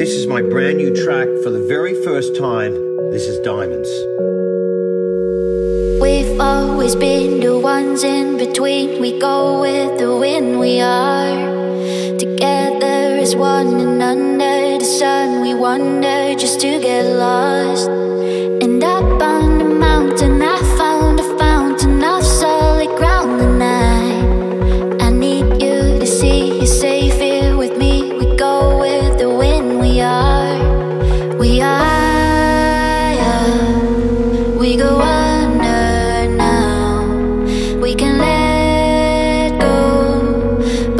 This is my brand new track for the very first time. This is Diamonds. We've always been the ones in between. We go with the wind, we are. Together as one and under the sun, we wander just to get lost.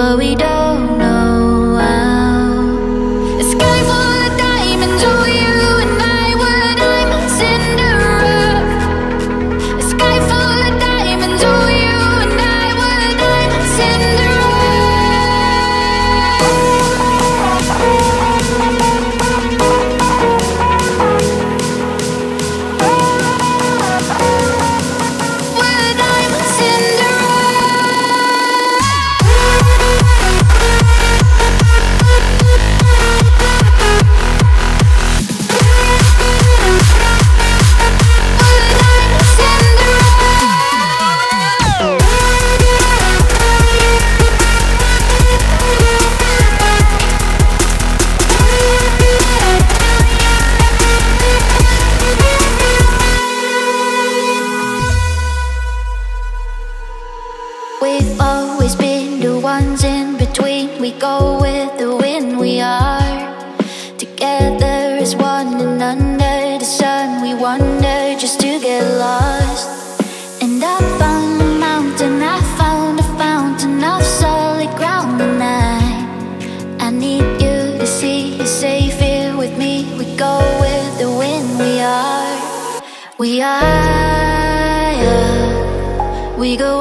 But we don't We've always been the ones in between. We go with the wind, we are together as one, and under the sun, we wander just to get lost. And up on the mountain, I found a fountain of solid ground, and I, I need you to see you're safe here with me. We go with the wind, we are, we are. We go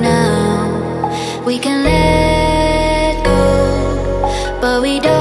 now. We can let go, but we don't.